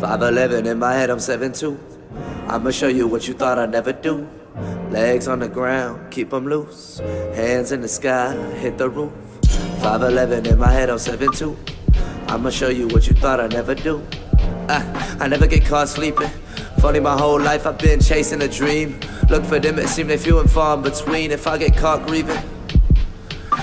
5'11 in my head, I'm 7'2. I'ma show you what you thought I'd never do. Legs on the ground, keep 'em loose. Hands in the sky, hit the roof. 5'11 in my head, I'm 7'2. I'ma show you what you thought I'd never do. Uh, I never get caught sleeping. Funny, my whole life I've been chasing a dream. Look for them, it seem they few and far in between. If I get caught grieving,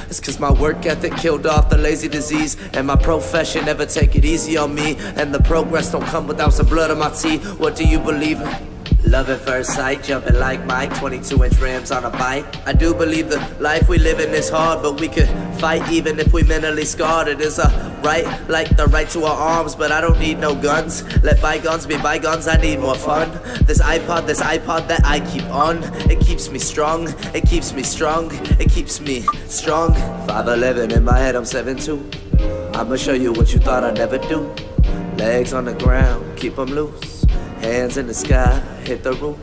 it's cause my work ethic killed off the lazy disease. And my profession never take it easy on me. And the progress don't come without some blood on my teeth. What do you believe in? Love at first sight, jumping like Mike, 22 inch rims on a bike. I do believe the life we live in is hard, but we could fight even if we mentally scarred. It is a right, like the right to our arms, but I don't need no guns. Let bygones be bygones, I need more fun. This iPod, this iPod that I keep on, it keeps me strong, it keeps me strong, it keeps me strong. 5'11 in my head, I'm 7'2. I'ma show you what you thought I'd never do. Legs on the ground, keep 'em loose. Hands in the sky, hit the roof.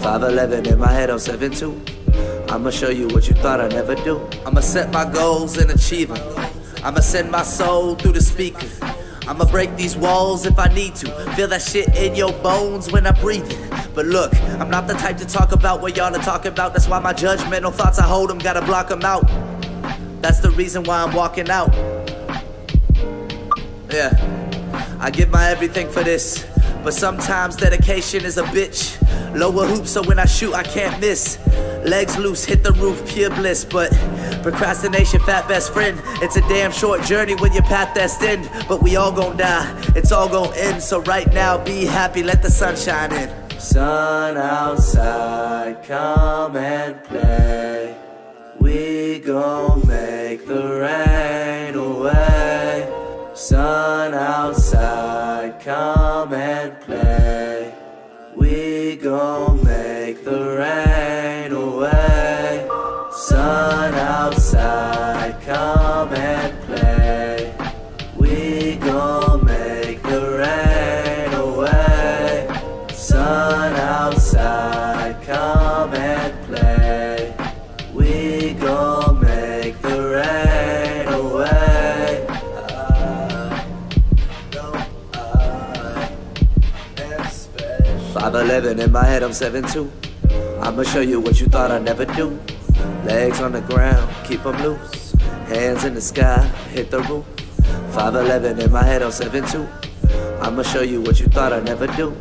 5'11 in my head, I'm 7'2. I'ma show you what you thought I'd never do. I'ma set my goals and achieve them. I'ma send my soul through the speaker. I'ma break these walls if I need to. Feel that shit in your bones when I breathe it. But look, I'm not the type to talk about what y'all are talking about. That's why my judgmental thoughts, I hold them, gotta block them out. That's the reason why I'm walking out. Yeah, I give my everything for this. But sometimes dedication is a bitch. Lower hoops, so when I shoot, I can't miss. Legs loose, hit the roof, pure bliss. But procrastination, fat best friend. It's a damn short journey when your path that's thin. But we all gon' die, it's all gon' end. So right now, be happy, let the sun shine in. Sun outside, come and play. We gon' make the rain away. Sun outside, come and play. We gon' make the rain 5'11 in my head, I'm 7'2. I'ma show you what you thought I'd never do. Legs on the ground, keep 'em loose. Hands in the sky, hit the roof. 5'11 in my head, I'm 7'2. I'ma show you what you thought I'd never do.